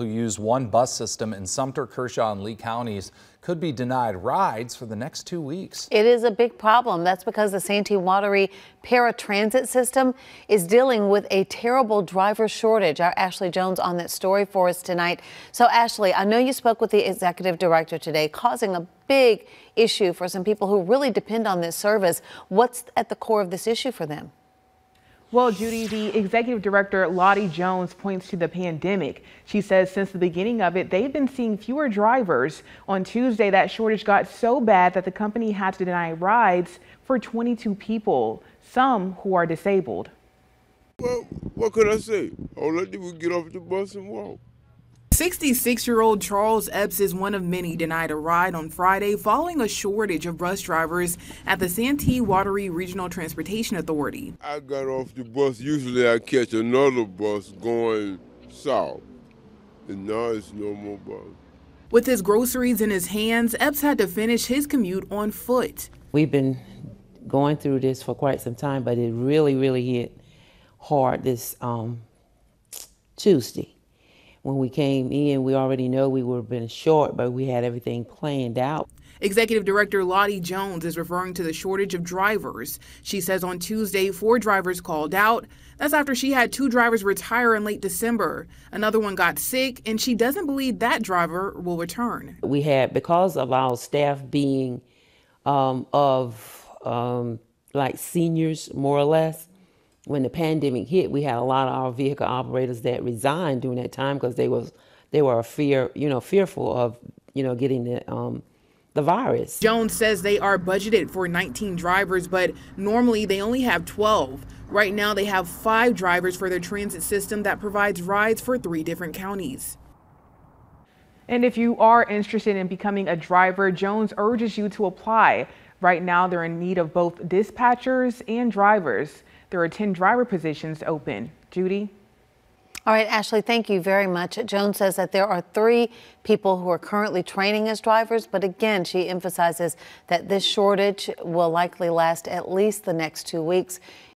who use one bus system in Sumter, Kershaw, and Lee counties could be denied rides for the next two weeks. It is a big problem. That's because the Santee Wateree paratransit system is dealing with a terrible driver shortage. Our Ashley Jones on that story for us tonight. So, Ashley, I know you spoke with the executive director today, causing a big issue for some people who really depend on this service. What's at the core of this issue for them? Well, Judy, the executive director, Lottie Jones, points to the pandemic. She says since the beginning of it, they've been seeing fewer drivers. On Tuesday, that shortage got so bad that the company had to deny rides for 22 people, some who are disabled. Well, what could I say? All I did was get off the bus and walk. 66 year old Charles Epps is one of many denied a ride on Friday following a shortage of bus drivers at the Santee Wateree Regional Transportation Authority. I got off the bus. Usually I catch another bus going south, and now it's no more bus. With his groceries in his hands, Epps had to finish his commute on foot. We've been going through this for quite some time, but it really, really hit hard this um, Tuesday when we came in, we already know we would have been short, but we had everything planned out. Executive Director Lottie Jones is referring to the shortage of drivers. She says on Tuesday, four drivers called out. That's after she had two drivers retire in late December. Another one got sick, and she doesn't believe that driver will return. We had, because of our staff being um, of um, like seniors, more or less, when the pandemic hit, we had a lot of our vehicle operators that resigned during that time because they was they were fear, you know, fearful of you know getting the um, the virus. Jones says they are budgeted for 19 drivers, but normally they only have 12. Right now, they have five drivers for their transit system that provides rides for three different counties. And if you are interested in becoming a driver, Jones urges you to apply. Right now, they're in need of both dispatchers and drivers. There are 10 driver positions open. Judy? All right, Ashley, thank you very much. Jones says that there are three people who are currently training as drivers, but again, she emphasizes that this shortage will likely last at least the next two weeks.